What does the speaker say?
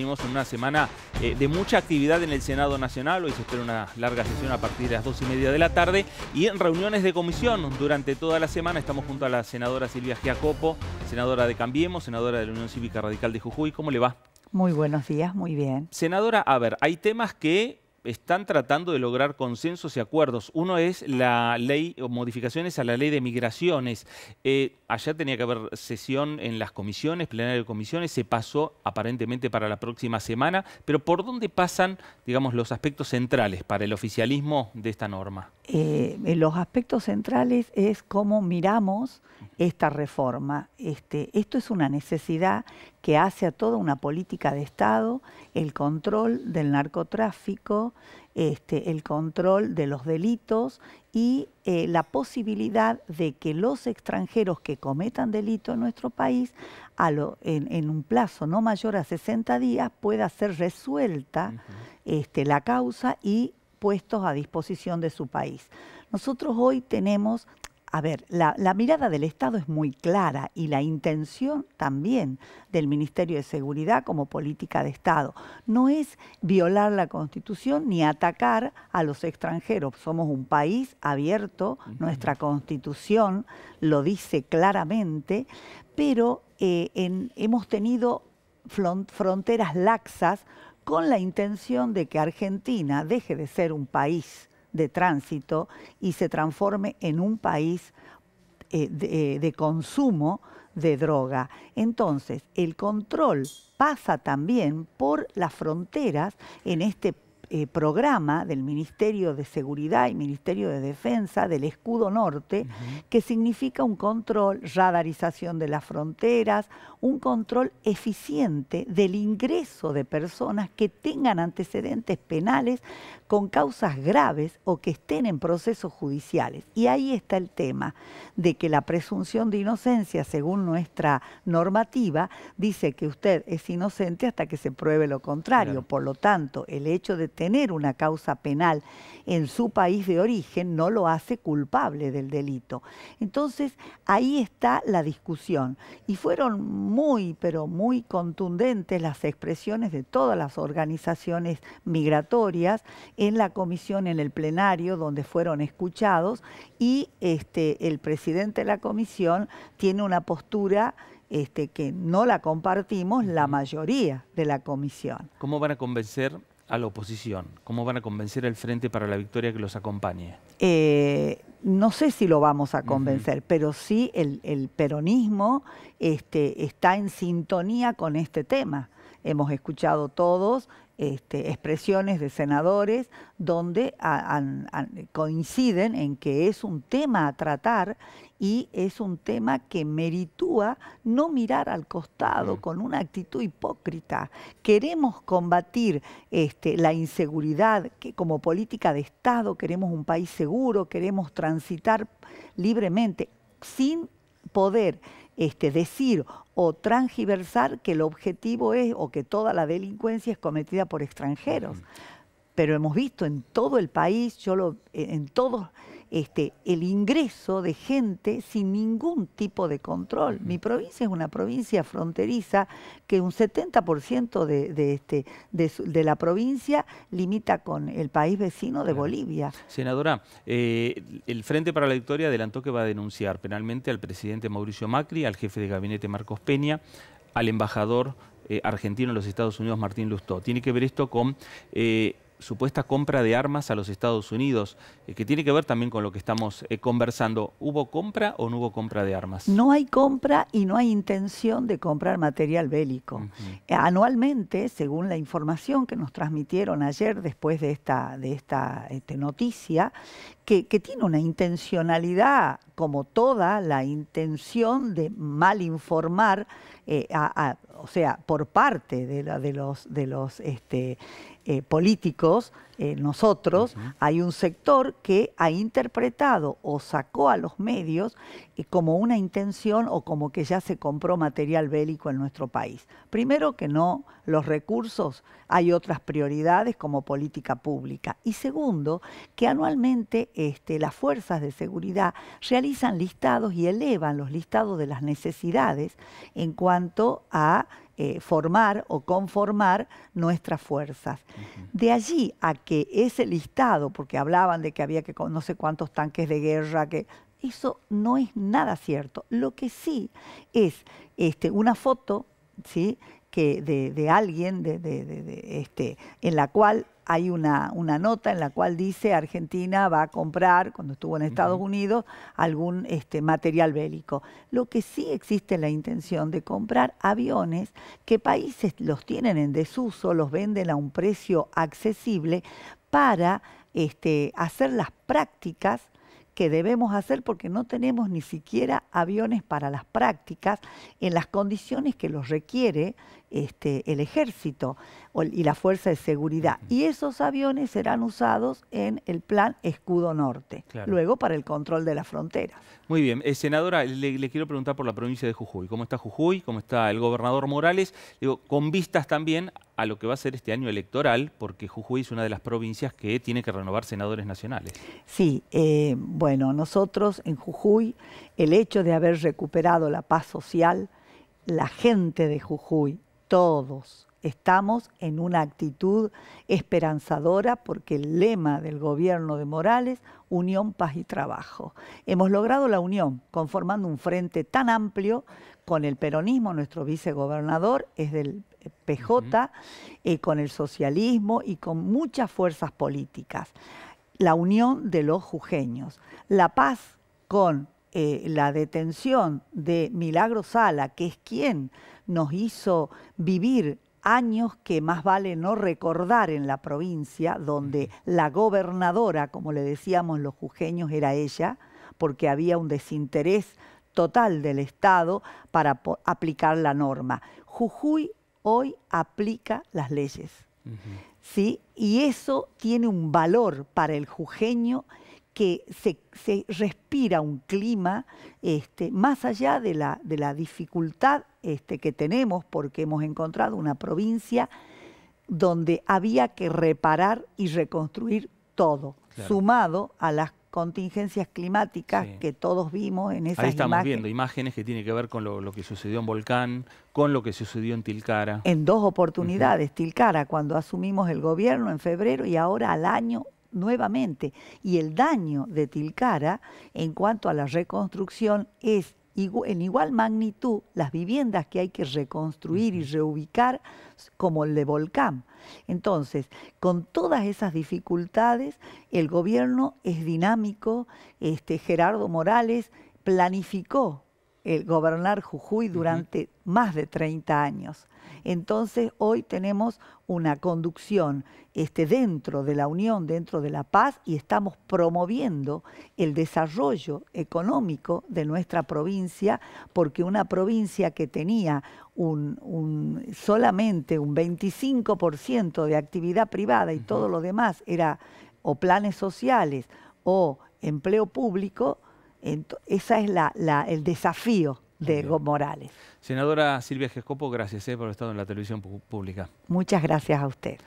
Venimos en una semana eh, de mucha actividad en el Senado Nacional. Hoy se espera una larga sesión a partir de las dos y media de la tarde. Y en reuniones de comisión durante toda la semana estamos junto a la senadora Silvia Giacopo, senadora de Cambiemos, senadora de la Unión Cívica Radical de Jujuy. ¿Cómo le va? Muy buenos días, muy bien. Senadora, a ver, hay temas que están tratando de lograr consensos y acuerdos. Uno es la ley o modificaciones a la ley de migraciones. Eh, allá tenía que haber sesión en las comisiones, plenario de comisiones, se pasó aparentemente para la próxima semana, pero ¿por dónde pasan, digamos, los aspectos centrales para el oficialismo de esta norma? Eh, los aspectos centrales es cómo miramos esta reforma. Este, esto es una necesidad que hace a toda una política de Estado, el control del narcotráfico, este, el control de los delitos y eh, la posibilidad de que los extranjeros que cometan delito en nuestro país, en, un plazo no mayor a 60 días, pueda ser resuelta este, la causa y puestos a disposición de su país. Nosotros hoy tenemos a ver, la, mirada del Estado es muy clara y la intención también del Ministerio de Seguridad como política de Estado no es violar la Constitución ni atacar a los extranjeros. Somos un país abierto, nuestra Constitución lo dice claramente, pero eh, hemos tenido fronteras laxas con la intención de que Argentina deje de ser un país de tránsito y se transforme en un país eh, de, de consumo de droga. Entonces, el control pasa también por las fronteras en este eh, programa del Ministerio de Seguridad y Ministerio de Defensa del Escudo Norte, que significa un control, radarización de las fronteras, un control eficiente del ingreso de personas que tengan antecedentes penales con causas graves o que estén en procesos judiciales. Y ahí está el tema de que la presunción de inocencia, según nuestra normativa, dice que usted es inocente hasta que se pruebe lo contrario. Por lo tanto, el hecho de tener una causa penal en su país de origen no lo hace culpable del delito. Entonces, ahí está la discusión. Y fueron muy, pero muy contundentes las expresiones de todas las organizaciones migratorias en la comisión, en el plenario, donde fueron escuchados, y este, el presidente de la comisión tiene una postura este, que no la compartimos la mayoría de la comisión. ¿Cómo van a convencer a la oposición? ¿Cómo van a convencer al Frente para la Victoria que los acompañe? Eh, no sé si lo vamos a convencer, pero sí el, peronismo este, está en sintonía con este tema. Hemos escuchado todos este, expresiones de senadores donde coinciden en que es un tema a tratar y es un tema que meritúa no mirar al costado mm. con una actitud hipócrita. Queremos combatir este, la inseguridad, que como política de Estado queremos un país seguro, queremos transitar libremente sin poder este, decir o transgiversar que el objetivo es o que toda la delincuencia es cometida por extranjeros. Pero hemos visto en todo el país, yo lo, en todos este, el ingreso de gente sin ningún tipo de control. Mi provincia es una provincia fronteriza que un 70% de, de, este, de, la provincia limita con el país vecino de Bolivia. Senadora, eh, el Frente para la Victoria adelantó que va a denunciar penalmente al presidente Mauricio Macri, al jefe de gabinete Marcos Peña, al embajador eh, argentino en los Estados Unidos, Martín Lustó. Tiene que ver esto con... Eh, supuesta compra de armas a los Estados Unidos, eh, que tiene que ver también con lo que estamos eh, conversando. ¿Hubo compra o no hubo compra de armas? No hay compra y no hay intención de comprar material bélico. Eh, anualmente, según la información que nos transmitieron ayer después de esta, de esta este, noticia, que, tiene una intencionalidad, como toda la intención de mal informar, o sea, por parte de, de los, de los este, eh, políticos, eh, nosotros, hay un sector que ha interpretado o sacó a los medios eh, como una intención o como que ya se compró material bélico en nuestro país. Primero que no, los recursos, hay otras prioridades como política pública. Y segundo, que anualmente este, las fuerzas de seguridad realizan listados y elevan los listados de las necesidades en cuanto a eh, formar o conformar nuestras fuerzas. De allí a que ese listado, porque hablaban de que había que no sé cuántos tanques de guerra, que eso no es nada cierto. Lo que sí es este, una foto, ¿sí? Que de, alguien de, este, en la cual hay una, una, nota en la cual dice Argentina va a comprar, cuando estuvo en Estados Unidos, algún este, material bélico. Lo que sí existe la intención de comprar aviones que países los tienen en desuso, los venden a un precio accesible para este, hacer las prácticas que debemos hacer porque no tenemos ni siquiera aviones para las prácticas en las condiciones que los requiere este, el ejército y la fuerza de seguridad. Y esos aviones serán usados en el plan Escudo Norte, luego para el control de la frontera. Muy bien. Eh, senadora, le, quiero preguntar por la provincia de Jujuy. ¿Cómo está Jujuy? ¿Cómo está el gobernador Morales? Digo, con vistas también a lo que va a ser este año electoral, porque Jujuy es una de las provincias que tiene que renovar senadores nacionales. Sí, eh, bueno, nosotros en Jujuy, el hecho de haber recuperado la paz social, la gente de Jujuy, todos, estamos en una actitud esperanzadora porque el lema del gobierno de Morales, unión, paz y trabajo. Hemos logrado la unión conformando un frente tan amplio con el peronismo, nuestro vicegobernador es del PJ, eh, con el socialismo y con muchas fuerzas políticas. La unión de los jujeños, la paz con eh, la detención de Milagro Sala, que es quien nos hizo vivir años que más vale no recordar en la provincia, donde la gobernadora, como le decíamos los jujeños, era ella, porque había un desinterés total del Estado para aplicar la norma. Jujuy hoy aplica las leyes. ¿sí? Y eso tiene un valor para el jujeño que se, respira un clima este, más allá de la, de la dificultad este, que tenemos, porque hemos encontrado una provincia donde había que reparar y reconstruir todo, sumado a las contingencias climáticas que todos vimos en esas Ahí estamos viendo imágenes que tienen que ver con lo, que sucedió en Volcán, con lo que sucedió en Tilcara. En dos oportunidades, Tilcara, cuando asumimos el gobierno en febrero y ahora al año nuevamente. Y el daño de Tilcara en cuanto a la reconstrucción es en igual magnitud las viviendas que hay que reconstruir y reubicar como el de Volcán. Entonces, con todas esas dificultades, el gobierno es dinámico, este, Gerardo Morales planificó el gobernar Jujuy durante más de 30 años. Entonces hoy tenemos una conducción este, dentro de la unión, dentro de la paz y estamos promoviendo el desarrollo económico de nuestra provincia porque una provincia que tenía un, solamente un 25% de actividad privada y todo lo demás era o planes sociales o empleo público, ese es el desafío de Evo Morales. Senadora Silvia Gescopo, gracias eh, por haber estado en la televisión pública. Muchas gracias a usted.